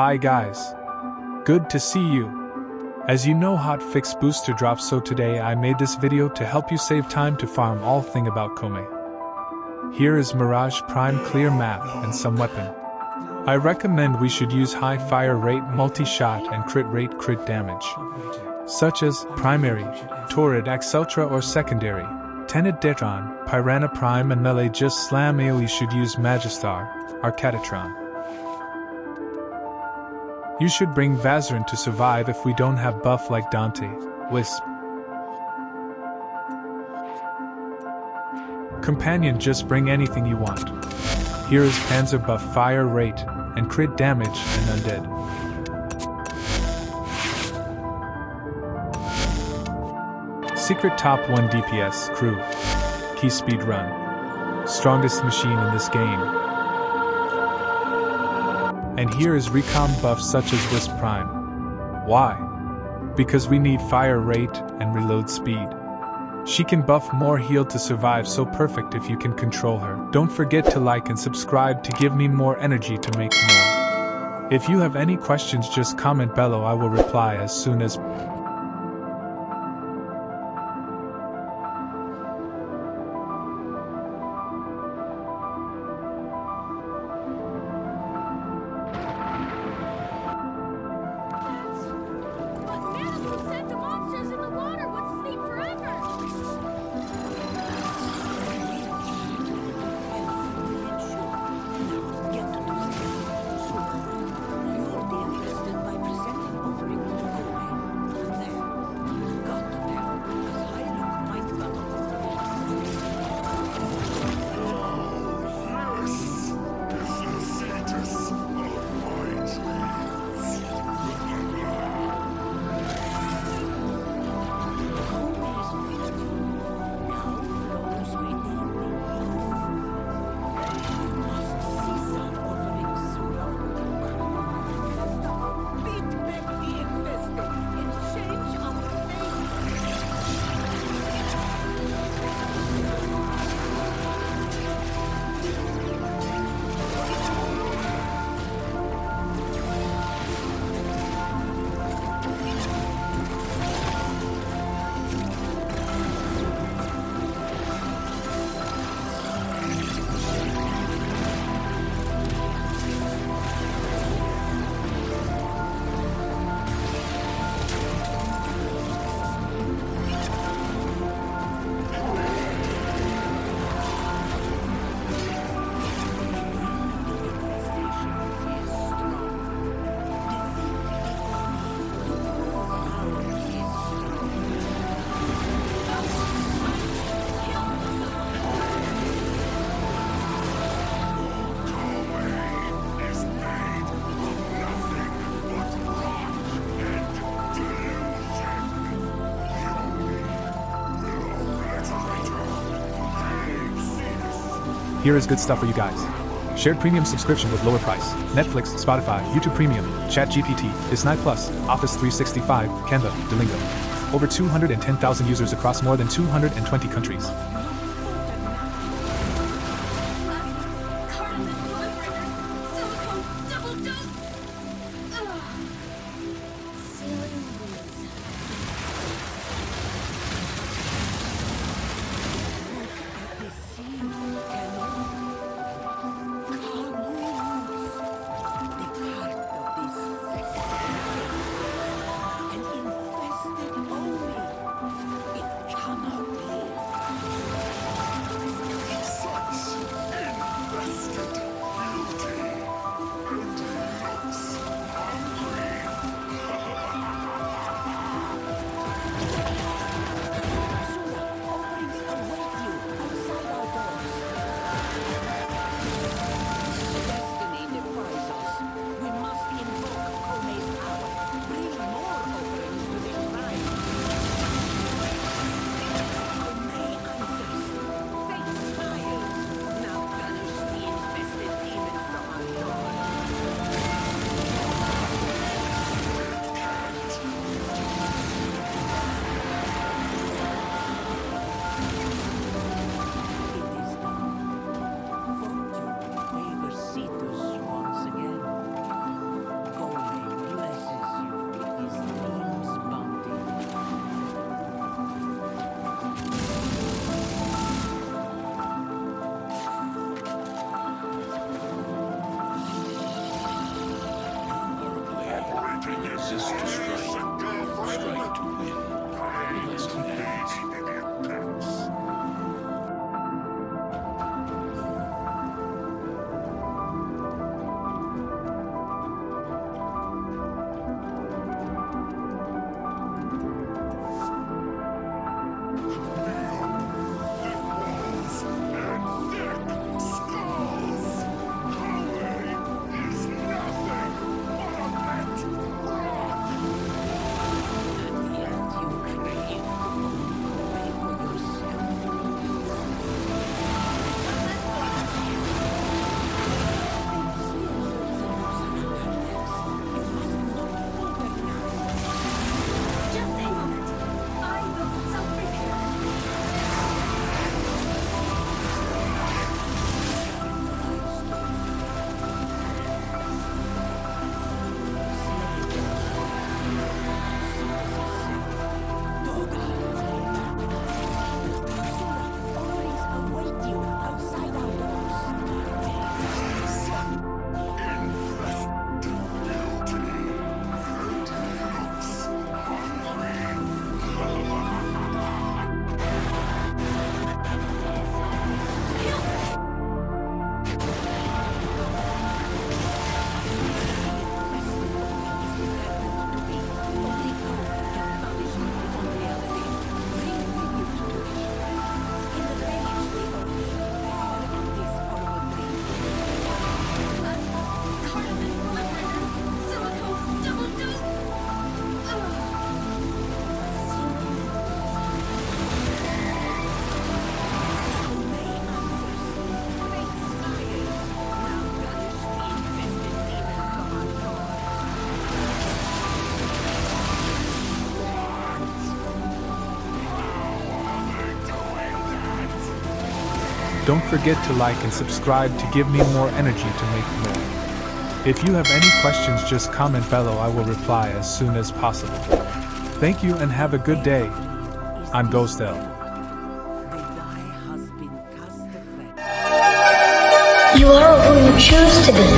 Hi guys. Good to see you. As you know hotfix booster drops so today I made this video to help you save time to farm all thing about Koumei. Here is Mirage Prime clear map and some weapon. I recommend we should use high fire rate multi-shot and crit rate crit damage. Such as primary, Torrid Ultra or secondary, Tenet Detron, Pyrana Prime and Melee just slam AoE should use Magistar, Arca Titron. You should bring Vazarin to survive if we don't have buff like Dante, Wisp. Companion just bring anything you want. Here is Panzer buff fire rate, and crit damage and undead. Secret top 1 DPS crew. Key speed run. Strongest machine in this game and here is recom buff such as Wisp Prime. Why? Because we need fire rate and reload speed. She can buff more heal to survive so perfect if you can control her. Don't forget to like and subscribe to give me more energy to make more. If you have any questions just comment below I will reply as soon as Here is good stuff for you guys. Shared premium subscription with lower price. Netflix, Spotify, YouTube Premium, ChatGPT, Disney Plus, Office 365, Canva, Duolingo. Over 210,000 users across more than 220 countries. Strike, strike to win. Don't forget to like and subscribe to give me more energy to make more. If you have any questions, just comment below, I will reply as soon as possible. Thank you and have a good day. I'm Ghost L. You are who you choose to be.